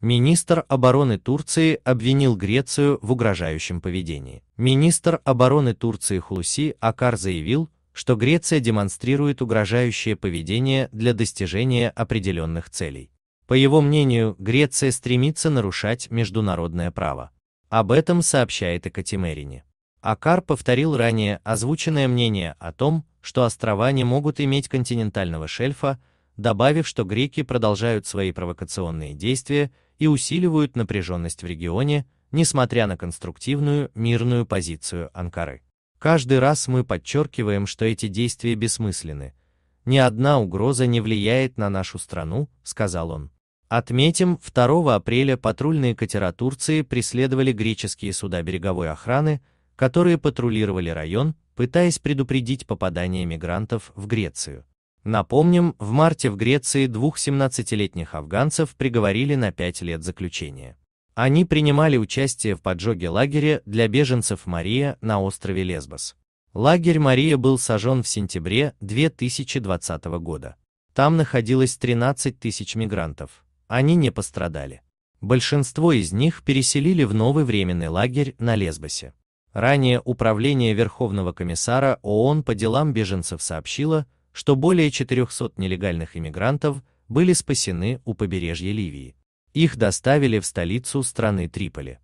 Министр обороны Турции обвинил Грецию в угрожающем поведении. Министр обороны Турции Хулуси Акар заявил, что Греция демонстрирует угрожающее поведение для достижения определенных целей. По его мнению, Греция стремится нарушать международное право. Об этом сообщает Экатимерине. Акар повторил ранее озвученное мнение о том, что острова не могут иметь континентального шельфа, добавив, что греки продолжают свои провокационные действия и усиливают напряженность в регионе, несмотря на конструктивную, мирную позицию Анкары. Каждый раз мы подчеркиваем, что эти действия бессмысленны. Ни одна угроза не влияет на нашу страну, сказал он. Отметим, 2 апреля патрульные катера Турции преследовали греческие суда береговой охраны, которые патрулировали район, пытаясь предупредить попадание мигрантов в Грецию. Напомним, в марте в Греции двух 17-летних афганцев приговорили на 5 лет заключения. Они принимали участие в поджоге лагеря для беженцев Мария на острове Лесбос. Лагерь Мария был сожжен в сентябре 2020 года. Там находилось 13 тысяч мигрантов. Они не пострадали. Большинство из них переселили в новый временный лагерь на Лесбосе. Ранее Управление Верховного комиссара ООН по делам беженцев сообщило, что более 400 нелегальных иммигрантов были спасены у побережья Ливии. Их доставили в столицу страны Триполи.